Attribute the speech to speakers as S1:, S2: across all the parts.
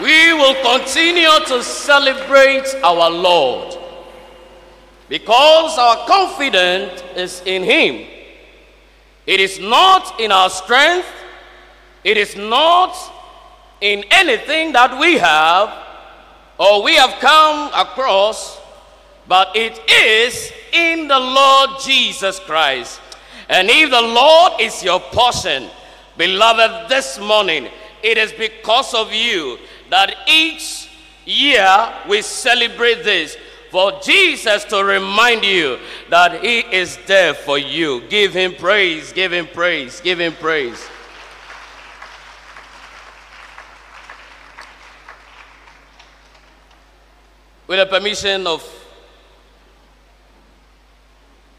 S1: we will continue to celebrate our Lord because our confidence is in Him. It is not in our strength, it is not in anything that we have or we have come across, but it is in the Lord Jesus Christ. And if the Lord is your portion, beloved, this morning, it is because of you that each year we celebrate this. For Jesus to remind you that He is there for you. Give Him praise, give Him praise, give Him praise. With the permission of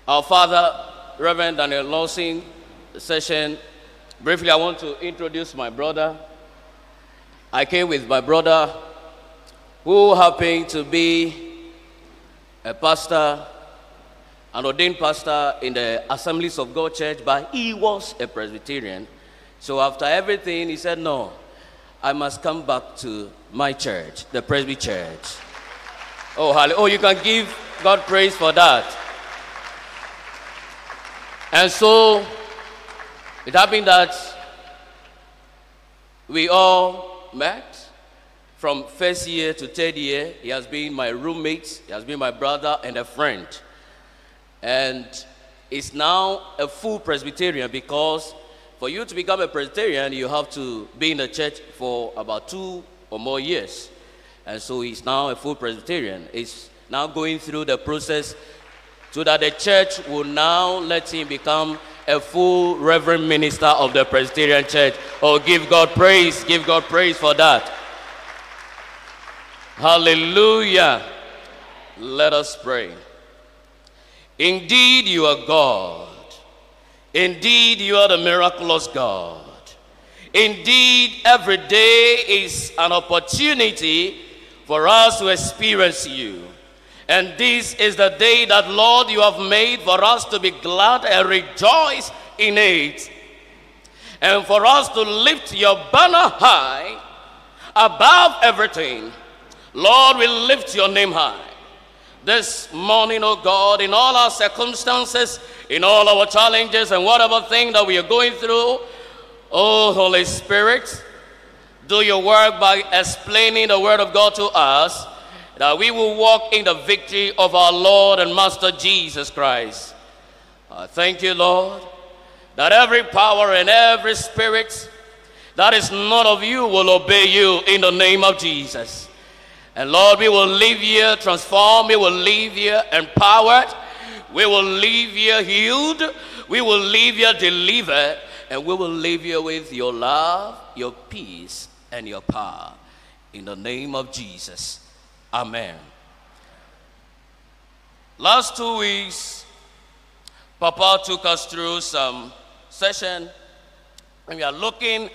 S1: our Father, Reverend Daniel Lawson, the session, briefly I want to introduce my brother. I came with my brother who happened to be a pastor, an ordained pastor in the Assemblies of God Church, but he was a Presbyterian. So after everything, he said, No, I must come back to my church, the Presby Church. Oh, hallelujah. Oh, you can give God praise for that. And so it happened that we all met from first year to third year. He has been my roommate, he has been my brother and a friend. And is now a full Presbyterian because for you to become a Presbyterian, you have to be in the church for about two or more years. And so he's now a full Presbyterian. He's now going through the process so that the church will now let him become a full reverend minister of the Presbyterian church. Oh, give God praise, give God praise for that. Hallelujah. Let us pray. Indeed, you are God. Indeed, you are the miraculous God. Indeed, every day is an opportunity for us to experience you. And this is the day that, Lord, you have made for us to be glad and rejoice in it. And for us to lift your banner high above everything. Lord, we lift your name high. This morning, oh God, in all our circumstances, in all our challenges, and whatever thing that we are going through, oh Holy Spirit, do your work by explaining the word of God to us that we will walk in the victory of our Lord and Master Jesus Christ. Uh, thank you, Lord, that every power and every spirit that is not of you will obey you in the name of Jesus. And Lord, we will leave here transformed, we will leave here empowered, we will leave here healed, we will leave here delivered, and we will leave here with your love, your peace, and your power. In the name of Jesus. Amen. Last two weeks, Papa took us through some session, and we are looking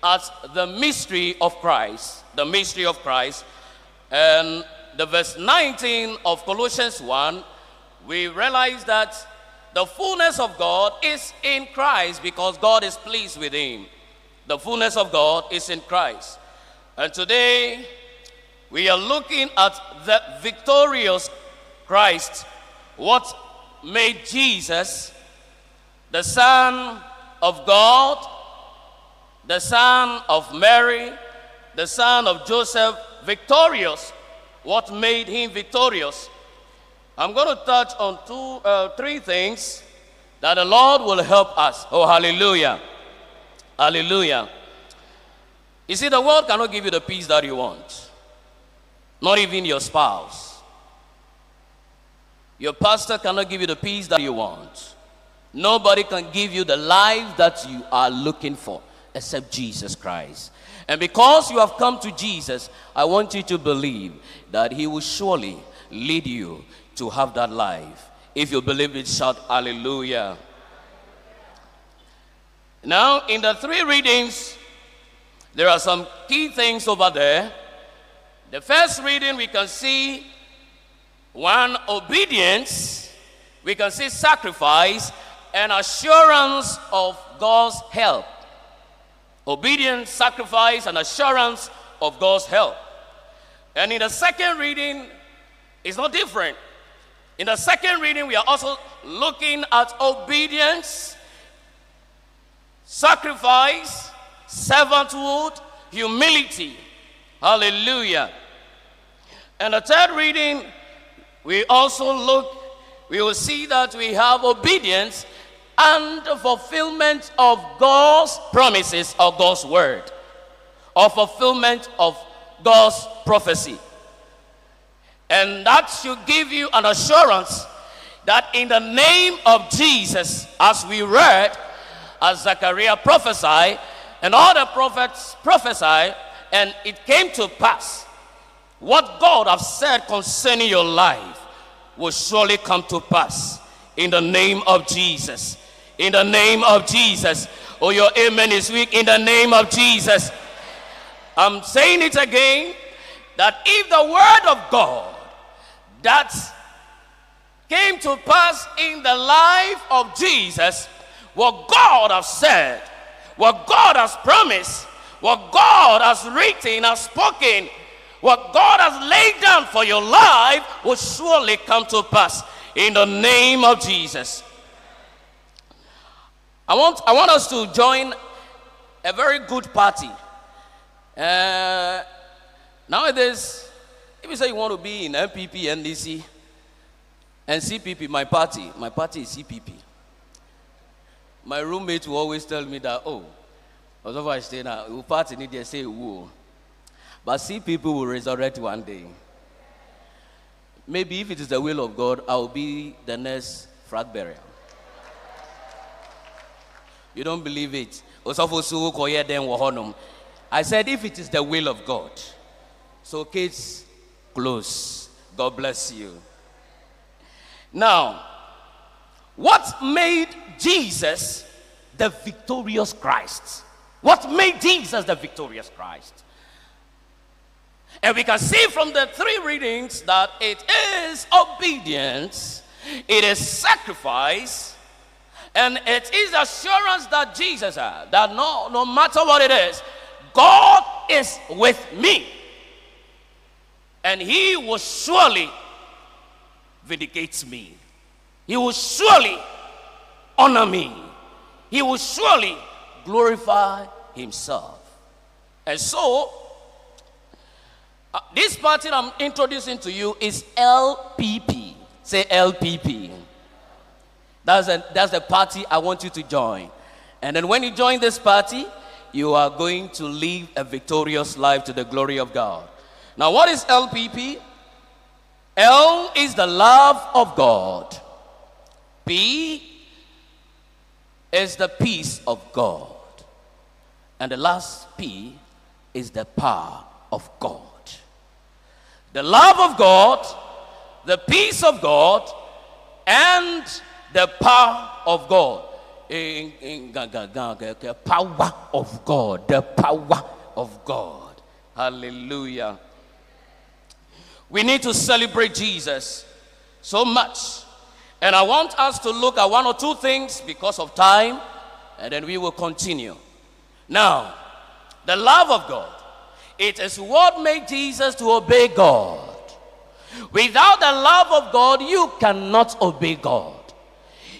S1: at the mystery of Christ, the mystery of Christ. And the verse 19 of Colossians 1, we realize that the fullness of God is in Christ because God is pleased with him. The fullness of God is in Christ. And today, we are looking at the victorious Christ, what made Jesus the Son of God, the Son of Mary, the Son of Joseph, victorious. What made him victorious? I'm going to touch on two, uh, three things that the Lord will help us. Oh, hallelujah! Hallelujah! You see, the world cannot give you the peace that you want. Not even your spouse. Your pastor cannot give you the peace that you want. Nobody can give you the life that you are looking for except Jesus Christ. And because you have come to Jesus, I want you to believe that He will surely lead you to have that life. If you believe it, shout hallelujah. Now, in the three readings, there are some key things over there the first reading, we can see one obedience, we can see sacrifice, and assurance of God's help. Obedience, sacrifice, and assurance of God's help. And in the second reading, it's not different. In the second reading, we are also looking at obedience, sacrifice, servanthood, humility. Hallelujah. And the third reading, we also look, we will see that we have obedience and fulfillment of God's promises or God's word, or fulfillment of God's prophecy. And that should give you an assurance that in the name of Jesus, as we read, as Zechariah prophesied, and all the prophets prophesied, and it came to pass. What God has said concerning your life will surely come to pass in the name of Jesus. In the name of Jesus. Oh, your amen is weak. In the name of Jesus. I'm saying it again that if the word of God that came to pass in the life of Jesus, what God has said, what God has promised, what God has written, has spoken, what God has laid down for your life will surely come to pass in the name of Jesus. I want, I want us to join a very good party. Uh, nowadays, if you say you want to be in NPP, NDC, and CPP, my party, my party is CPP. My roommate will always tell me that, oh, although I stay now, we party need to say woo. But CPP will resurrect one day. Maybe if it is the will of God, I will be the next flag bearer. You don't believe it. I said, if it is the will of God. So, kids, close. God bless you. Now, what made Jesus the victorious Christ? What made Jesus the victorious Christ? And we can see from the three readings that it is obedience, it is sacrifice, and it is assurance that Jesus had that no, no matter what it is, God is with me. And He will surely vindicate me. He will surely honor me. He will surely glorify Himself. And so, uh, this party I'm introducing to you is LPP. Say LPP. That's, a, that's the party I want you to join. And then when you join this party, you are going to live a victorious life to the glory of God. Now, what is LPP? L is the love of God. P is the peace of God. And the last P is the power of God. The love of God, the peace of God, and the power of God. In, in, the power of God. The power of God. Hallelujah. We need to celebrate Jesus so much. And I want us to look at one or two things because of time, and then we will continue. Now, the love of God. It is what made Jesus to obey God. Without the love of God, you cannot obey God.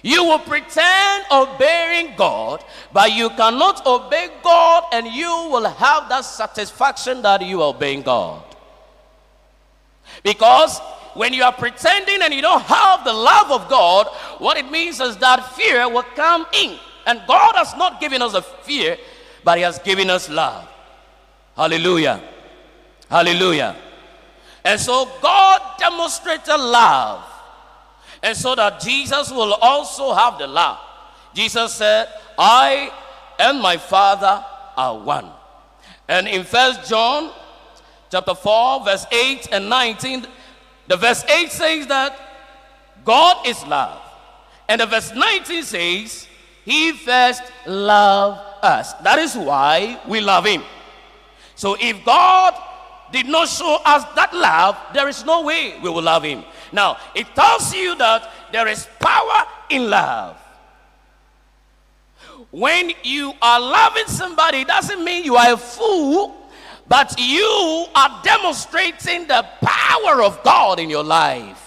S1: You will pretend obeying God, but you cannot obey God, and you will have that satisfaction that you are obeying God. Because when you are pretending and you don't have the love of God, what it means is that fear will come in. And God has not given us a fear, but He has given us love. Hallelujah. Hallelujah. And so God demonstrated love. And so that Jesus will also have the love. Jesus said, I and my Father are one. And in First John chapter 4, verse 8 and 19, the verse 8 says that God is love. And the verse 19 says, He first loved us. That is why we love Him. So if God did not show us that love, there is no way we will love Him. Now, it tells you that there is power in love. When you are loving somebody, it doesn't mean you are a fool, but you are demonstrating the power of God in your life.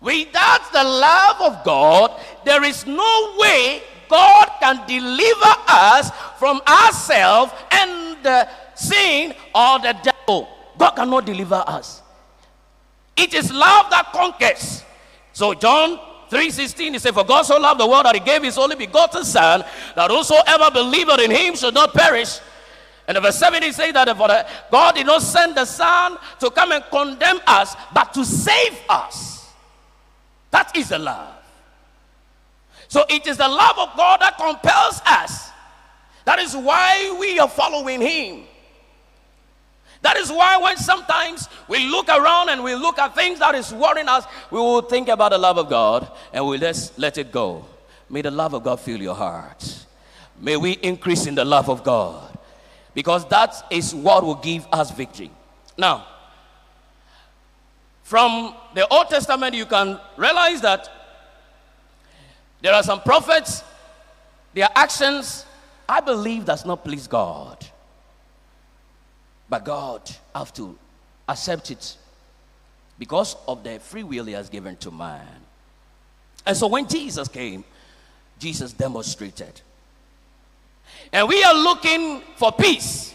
S1: Without the love of God, there is no way God can deliver us from ourselves and the sin or the devil. God cannot deliver us. It is love that conquers. So John 3.16, he said, For God so loved the world that he gave his only begotten son, that whosoever believeth in him should not perish. And verse 7 he that for the, God did not send the son to come and condemn us, but to save us. That is the love. So it is the love of God that compels us. That is why we are following him. That is why when sometimes we look around and we look at things that is worrying us, we will think about the love of God and we just let it go. May the love of God fill your heart. May we increase in the love of God because that is what will give us victory. Now, from the Old Testament, you can realize that there are some prophets, their actions, I believe, does not please God. But God have to accept it because of the free will he has given to man. And so when Jesus came, Jesus demonstrated. And we are looking for peace.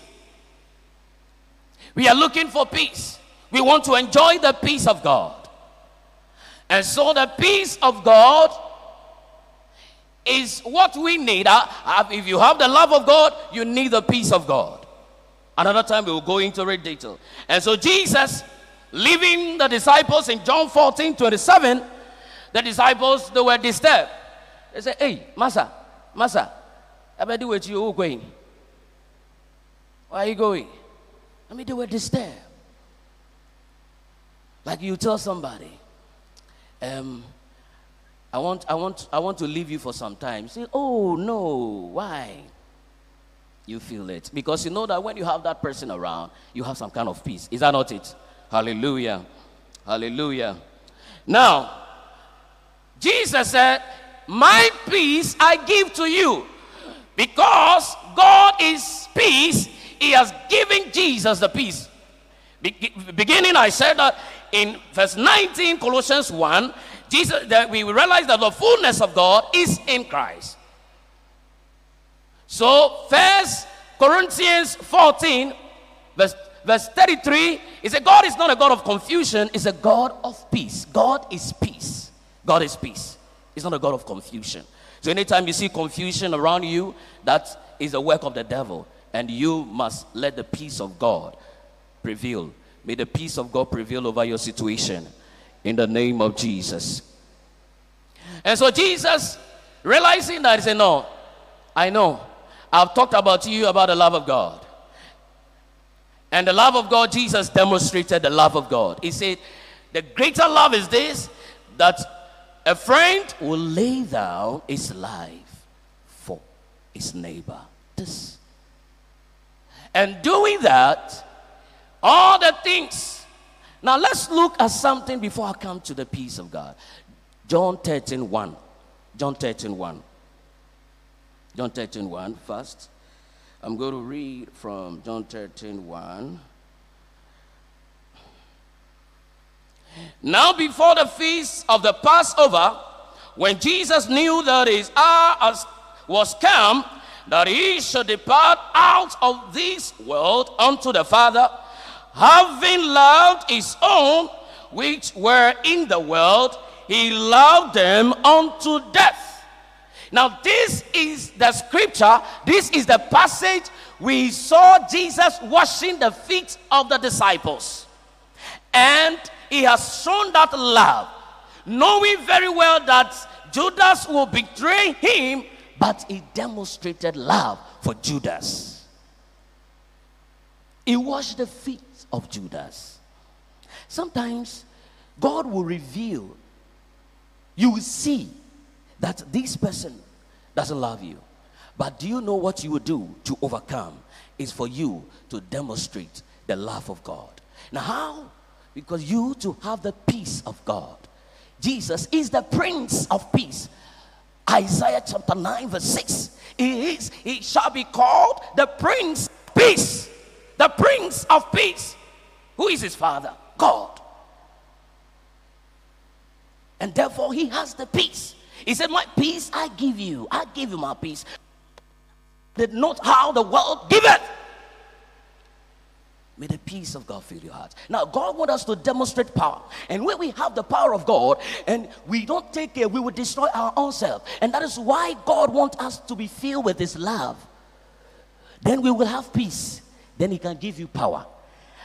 S1: We are looking for peace. We want to enjoy the peace of God. And so the peace of God is what we need. Uh, uh, if you have the love of God, you need the peace of God. Another time we will go into great detail. And so Jesus, leaving the disciples in John 14 27, the disciples they were disturbed. They said, Hey, Master, Master, I better with you going. Where are you going? I mean, they were disturbed. Like you tell somebody, um, I want, I want, I want to leave you for some time. say, oh no, why? you feel it. Because you know that when you have that person around, you have some kind of peace. Is that not it? Hallelujah. Hallelujah. Now, Jesus said, My peace I give to you. Because God is peace, He has given Jesus the peace. Be- beginning, I said that in verse 19, Colossians 1, Jesus, that we realize that the fullness of God is in Christ. So, First Corinthians 14, verse, verse 33, is that God is not a God of confusion, it's a God of peace. God is peace. God is peace. He's not a God of confusion. So, anytime you see confusion around you, that is the work of the devil. And you must let the peace of God prevail. May the peace of God prevail over your situation in the name of Jesus. And so, Jesus, realizing that, he said, No, I know I've talked about you about the love of God. And the love of God, Jesus demonstrated the love of God. He said, The greater love is this that a friend will lay down his life for his neighbor. This. And doing that, all the things. Now let's look at something before I come to the peace of God. John 13 1. John 13 1. John 13 1 first. I'm going to read from John 13 1. Now, before the feast of the Passover, when Jesus knew that his hour was come, that he should depart out of this world unto the Father, having loved his own which were in the world, he loved them unto death. Now, this is the scripture, this is the passage we saw Jesus washing the feet of the disciples. And he has shown that love, knowing very well that Judas will betray him, but he demonstrated love for Judas. He washed the feet of Judas. Sometimes God will reveal, you will see that this person doesn't love you. But do you know what you will do to overcome? Is for you to demonstrate the love of God. Now, how? Because you to have the peace of God. Jesus is the Prince of Peace. Isaiah chapter 9, verse 6. He, is, he shall be called the Prince of Peace. The Prince of Peace. Who is his father? God. And therefore, he has the peace. He said, My peace I give you. I give you my peace. Did not how the world give it. May the peace of God fill your heart. Now, God wants us to demonstrate power. And when we have the power of God and we don't take care, we will destroy our own self. And that is why God wants us to be filled with His love. Then we will have peace. Then He can give you power.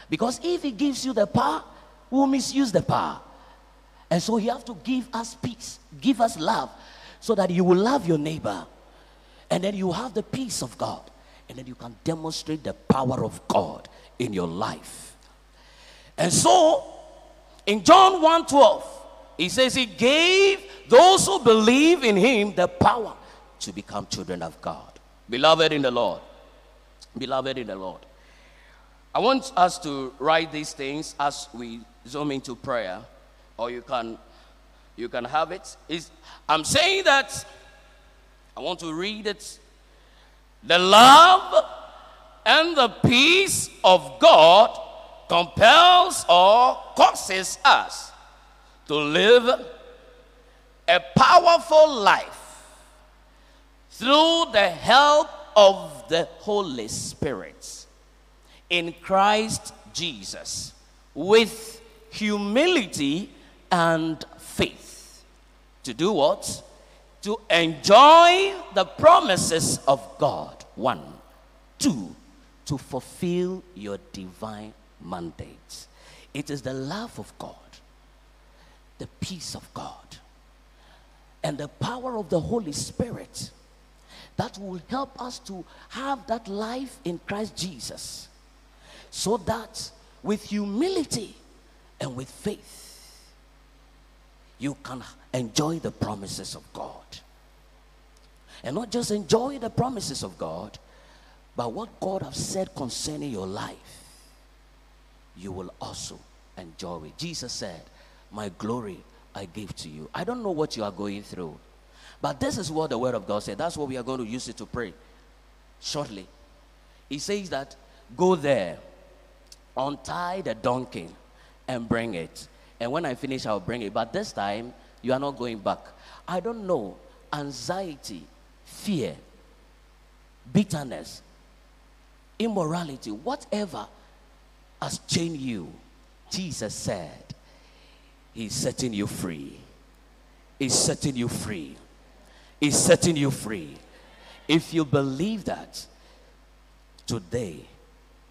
S1: Because if He gives you the power, we will misuse the power. And so He have to give us peace, give us love, so that you will love your neighbor. And then you have the peace of God. And then you can demonstrate the power of God in your life. And so, in John 1 12, he says he gave those who believe in him the power to become children of God. Beloved in the Lord. Beloved in the Lord. I want us to write these things as we zoom into prayer, or you can you can have it. Is I'm saying that I want to read it. The love and the peace of God compels or causes us to live a powerful life through the help of the Holy Spirit in Christ Jesus with humility and faith. To do what? To enjoy the promises of God. One. Two to fulfill your divine mandate. It is the love of God, the peace of God, and the power of the Holy Spirit that will help us to have that life in Christ Jesus. So that with humility and with faith, you can enjoy the promises of God. And not just enjoy the promises of God, but what God has said concerning your life, you will also enjoy it. Jesus said, My glory I give to you. I don't know what you are going through, but this is what the Word of God said. That's what we are going to use it to pray shortly. He says that go there, untie the donkey, and bring it. And when I finish, I'll bring it. But this time, you are not going back. I don't know. Anxiety, fear, bitterness, immorality, whatever has chained you, Jesus said, He's setting you free. He's setting you free. He's setting you free. If you believe that, today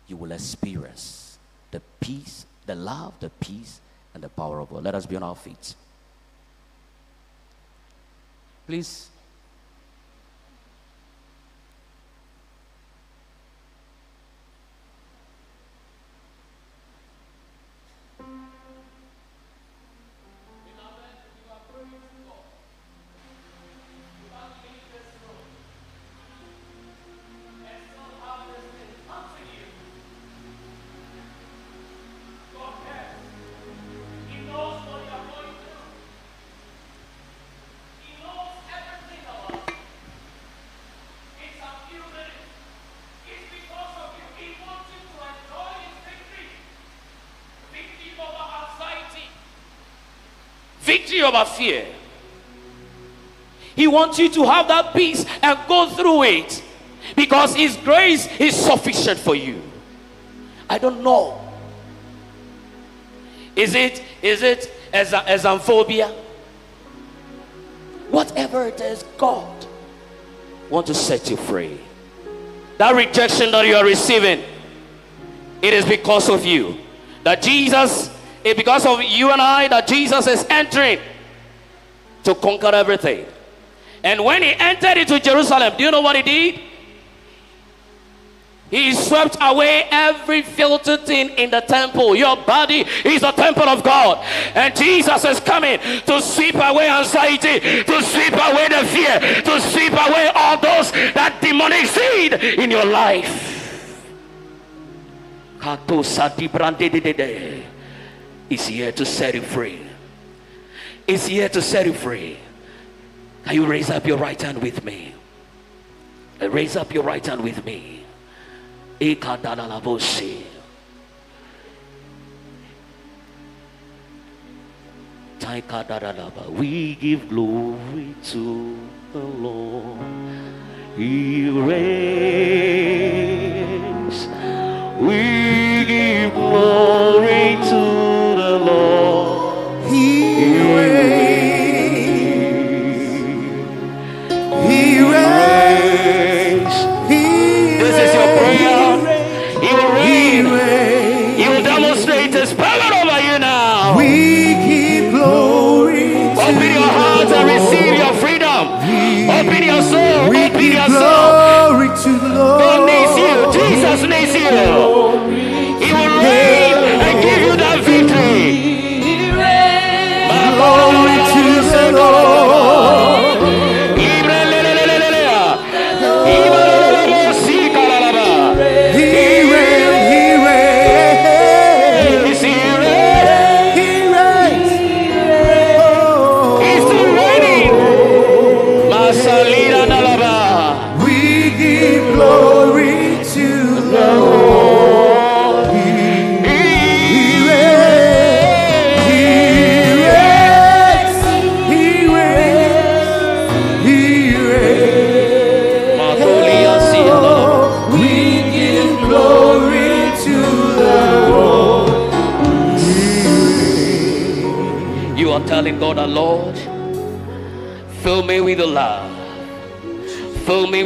S1: you will experience the peace, the love, the peace, and the power of God. Let us be on our feet. Please victory over fear. He wants you to have that peace and go through it because His grace is sufficient for you. I don't know. Is it is it as a phobia? Whatever it is, God want to set you free. That rejection that you are receiving, it is because of you. That Jesus it's because of you and I that Jesus is entering to conquer everything. And when he entered into Jerusalem, do you know what he did? He swept away every filthy thing in the temple. Your body is the temple of God. And Jesus is coming to sweep away anxiety, to sweep away the fear, to sweep away all those that demonic seed in your life is here to set you free. Is here to set you free. Can you raise up your right hand with me? Raise up your right hand with me. We give glory to the Lord. He reigns. We give glory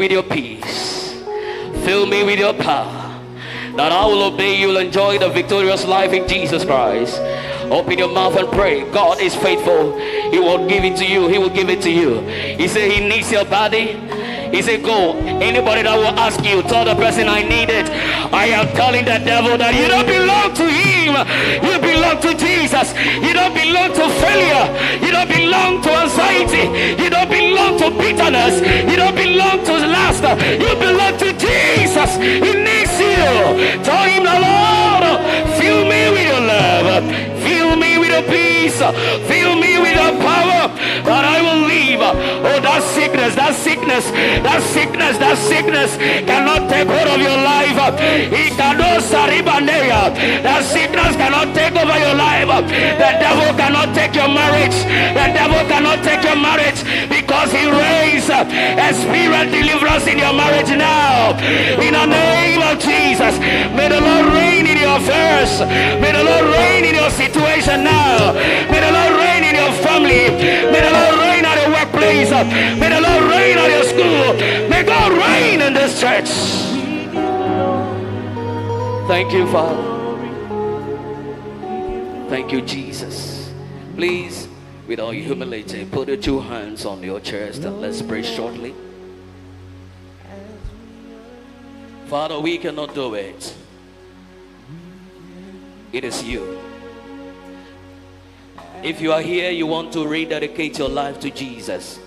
S1: with your peace, fill me with your power, that I will obey you enjoy the victorious life in Jesus Christ. Open your mouth and pray. God is faithful. He will give it to you. He will give it to you. He said he needs your body. He said, Go. Anybody that will ask you, tell the person I need it. I am telling the devil that you don't belong to him. You belong to Jesus. You don't belong to failure. You don't belong to anxiety. You don't belong to bitterness. You don't belong to lust. You belong to Jesus. He needs you. Tell him, the Lord, fill me with your love. Fill me with your peace. Fill me with your power. That I. Oh, that sickness, that sickness, that sickness, that sickness cannot take hold of your life. He cannot saribanea. That sickness cannot take over your life. The devil cannot take your marriage. The devil cannot take your marriage because he raised a spirit deliverance in your marriage now. In the name Jesus, may the Lord reign in your affairs. May the Lord reign in your situation now. May the Lord reign in your family. May the Lord reign at your workplace. May the Lord reign at your school. May God reign in this church. Thank you, Father. Thank you, Jesus. Please, with all humility, put your two hands on your chest and let's pray shortly. Father, we cannot do it. It is you. If you are here, you want to rededicate your life to Jesus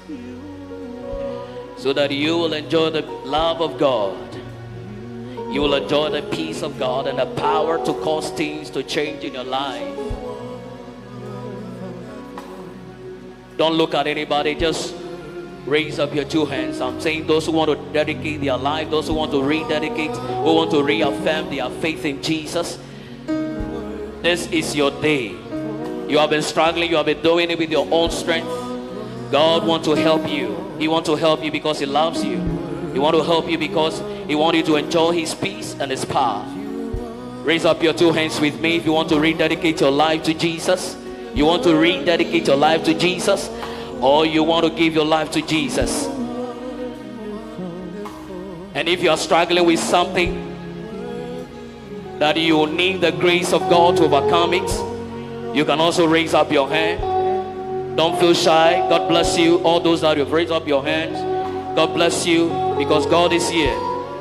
S1: so that you will enjoy the love of God. You will enjoy the peace of God and the power to cause things to change in your life. Don't look at anybody, just raise up your two hands. I'm saying those who want to dedicate their life, those who want to rededicate, who want to reaffirm their faith in Jesus. This is your day. You have been struggling, you have been doing it with your own strength. God wants to help you. He wants to help you because He loves you. He wants to help you because He wants you to enjoy His peace and His power. Raise up your two hands with me if you want to rededicate your life to Jesus. You want to rededicate your life to Jesus, or you want to give your life to Jesus. And if you are struggling with something that you need the grace of God to overcome it, you can also raise up your hand. Don't feel shy. God bless you. All those that have raised up your hands, God bless you because God is here.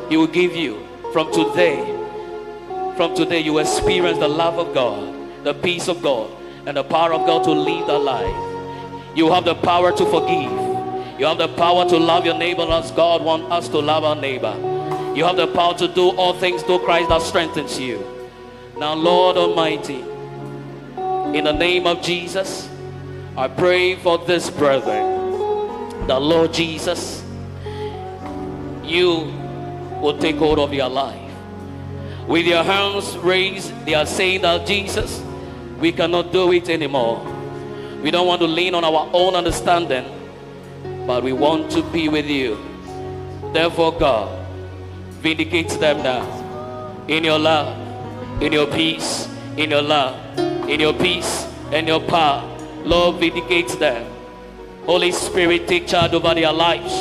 S1: He will give you from today. From today, you will experience the love of God, the peace of God, and the power of God to lead that life. You have the power to forgive. You have the power to love your neighbor as God wants us to love our neighbor. You have the power to do all things through Christ that strengthens you. Now, Lord Almighty, in the name of Jesus, I pray for this brethren. the Lord Jesus, you will take hold of your life. With your hands raised, they are saying that Jesus, we cannot do it anymore. We don't want to lean on our own understanding, but we want to be with you. Therefore, God, vindicate them now in your love, in your peace, in your love, in your peace and your power. Lord, vindicate them. Holy Spirit, take charge over their lives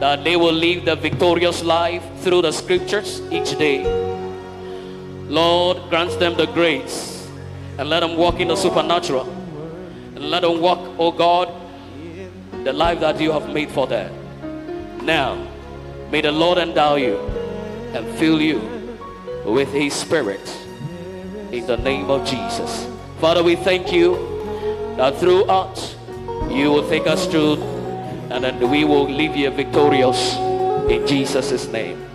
S1: that they will live the victorious life through the scriptures each day. Lord, grant them the grace and let them walk in the supernatural. And let them walk, oh God, the life that you have made for them. Now, may the Lord endow you and fill you with his spirit in the name of Jesus. Father, we thank you that through us you will take us through and then we will leave you victorious in Jesus' name.